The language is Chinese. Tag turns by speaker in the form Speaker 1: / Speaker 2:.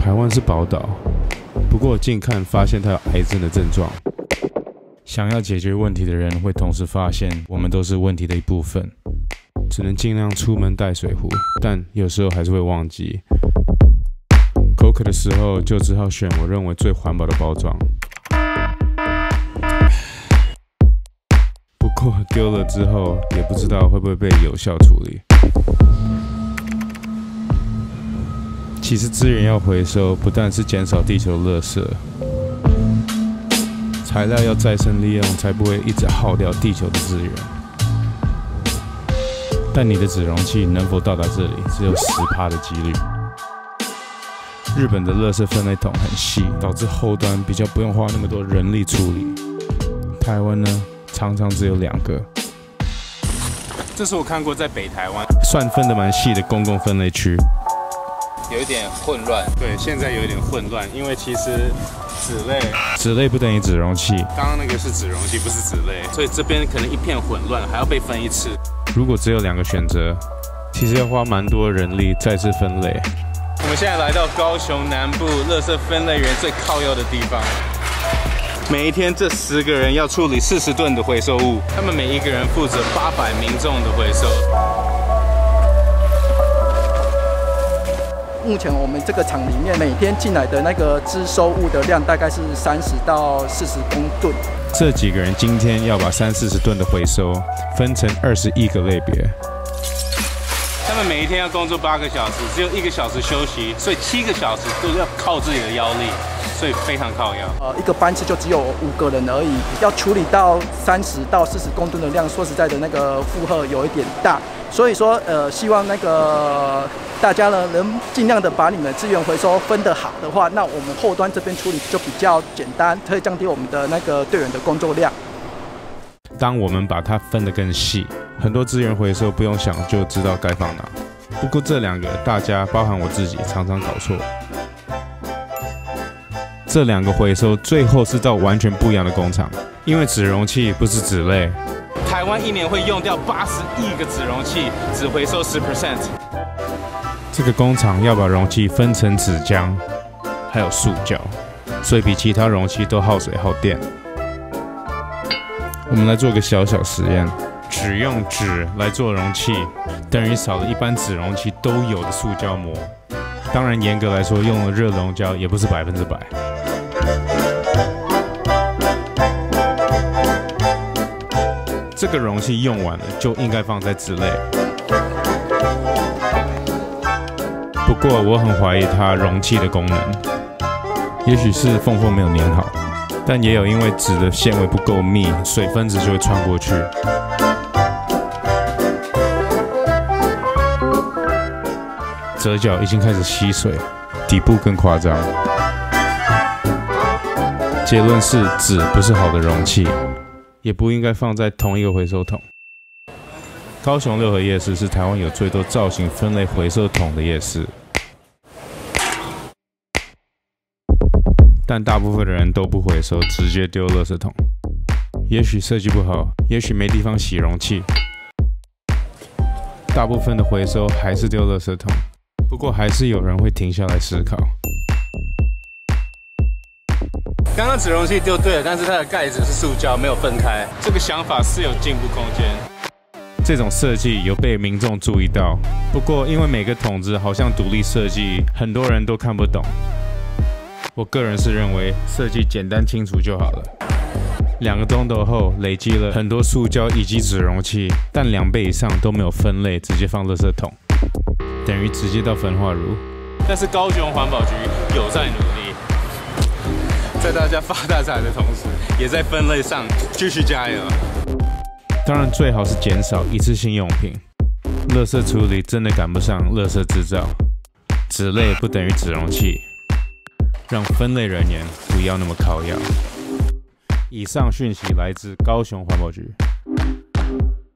Speaker 1: 台湾是宝岛，不过近看发现它有癌症的症状。想要解决问题的人会同时发现，我们都是问题的一部分。只能尽量出门带水壶，但有时候还是会忘记。口渴的时候，就只好选我认为最环保的包装。不过丢了之后，也不知道会不会被有效处理。其实资源要回收，不但是减少地球垃圾，材料要再生利用，才不会一直耗掉地球的资源。但你的纸容器能否到达这里，只有十趴的几率。日本的垃圾分类桶很细，导致后端比较不用花那么多人力处理。台湾呢，常常只有两个。这是我看过在北台湾算分的蛮细的公共分类区，
Speaker 2: 有一点混乱。
Speaker 1: 对，现在有一点混乱，因为其实纸类纸类不等于纸容器，刚刚那个是纸容器，不是纸类，所以这边可能一片混乱，还要被分一次。如果只有两个选择，其实要花蛮多人力再次分类。我们现在来到高雄南部垃圾分类员最靠右的地方。每一天，这十个人要处理四十吨的回收物，他们每一个人负责八百民众的回收。
Speaker 3: 目前我们这个厂里面每天进来的那个支收物的量大概是三十到四十公吨。
Speaker 1: 这几个人今天要把三四十吨的回收分成二十一个类别。他们每一天要工作八个小时，只有一个小时休息，所以七个小时都要靠自己的腰力，所以非常靠腰。
Speaker 3: 呃，一个班次就只有五个人而已，要处理到三十到四十公吨的量，说实在的，那个负荷有一点大。所以说，呃，希望那个大家呢，能尽量的把你们资源回收分得好的话，那我们后端这边处理就比较简单，可以降低我们的那个队员的工作量。
Speaker 1: 当我们把它分得更细，很多资源回收不用想就知道该放哪。不过这两个大家，包含我自己，常常搞错。这两个回收最后是到完全不一样的工厂，因为纸容器不是纸类。台湾一年会用掉八十亿个纸容器，只回收十 percent。这个工厂要把容器分成纸浆，还有塑胶，所以比其他容器都耗水耗电。我们来做个小小实验：只用纸来做容器，等于少了一般纸容器都有的塑胶膜。当然，严格来说，用了热熔胶也不是百分之百。这个容器用完了就应该放在纸类。不过我很怀疑它容器的功能，也许是缝缝没有粘好，但也有因为纸的纤维不够密，水分子就会穿过去。折角已经开始吸水，底部更夸张。结论是纸不是好的容器。也不应该放在同一个回收桶。高雄六合夜市是台湾有最多造型分类回收桶的夜市，但大部分的人都不回收，直接丢垃圾桶。也许设计不好，也许没地方洗容器，大部分的回收还是丢垃圾桶。不过还是有人会停下来思考。刚刚纸容器丢对了，但是它的盖子是塑胶，没有分开。这个想法是有进步空间。这种设计有被民众注意到，不过因为每个桶子好像独立设计，很多人都看不懂。我个人是认为设计简单清楚就好了。两个钟头后累积了很多塑胶以及纸容器，但两倍以上都没有分类，直接放垃圾桶，等于直接到焚化炉。但是高雄环保局有在努力。在大家发大财的同时，也在分类上继续加油。当然，最好是减少一次性用品，垃圾处理真的赶不上垃圾制造。纸类不等于纸容器，让分类人员不要那么靠药。以上讯息来自高雄环保局。